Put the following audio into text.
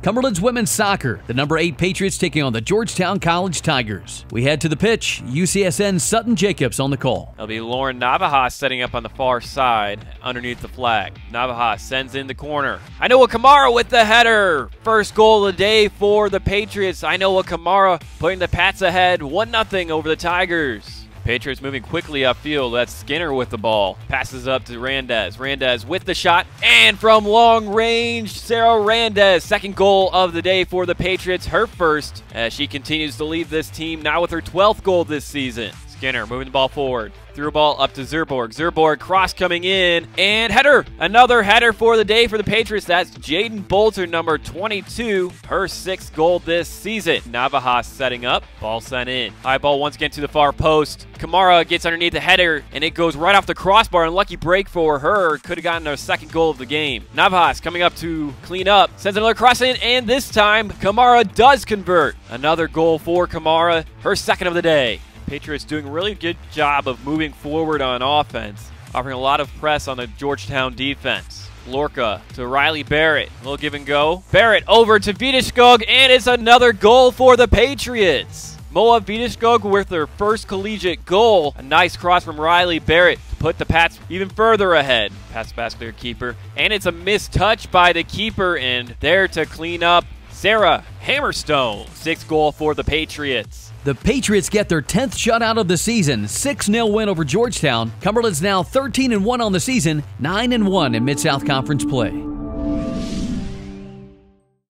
Cumberland's women's soccer, the number 8 Patriots taking on the Georgetown College Tigers. We head to the pitch. UCSN Sutton Jacobs on the call. It'll be Lauren Navajas setting up on the far side underneath the flag. Navajas sends in the corner. Ainhoa Kamara with the header. First goal of the day for the Patriots. Ainhoa Kamara putting the Pats ahead 1 0 over the Tigers. Patriots moving quickly upfield. That's Skinner with the ball. Passes up to Randez. Randez with the shot. And from long range, Sarah Randez. Second goal of the day for the Patriots. Her first as she continues to lead this team now with her 12th goal this season. Skinner moving the ball forward. A ball up to Zerborg. Zerborg cross coming in and header. Another header for the day for the Patriots. That's Jaden Bolter, number 22. Her sixth goal this season. Navajas setting up. Ball sent in. High ball once again to the far post. Kamara gets underneath the header and it goes right off the crossbar. Unlucky break for her. Could have gotten her second goal of the game. Navajas coming up to clean up. Sends another cross in and this time Kamara does convert. Another goal for Kamara. Her second of the day. Patriots doing a really good job of moving forward on offense, offering a lot of press on the Georgetown defense. Lorca to Riley Barrett. A little give and go. Barrett over to Videskog, and it's another goal for the Patriots. Moa Videskog with their first collegiate goal. A nice cross from Riley Barrett to put the Pats even further ahead. Pass pass clear keeper. And it's a missed touch by the keeper, and there to clean up Sarah Hammerstone. Sixth goal for the Patriots. The Patriots get their 10th shutout of the season, 6 0 win over Georgetown. Cumberland's now 13 1 on the season, 9 1 in Mid South Conference play.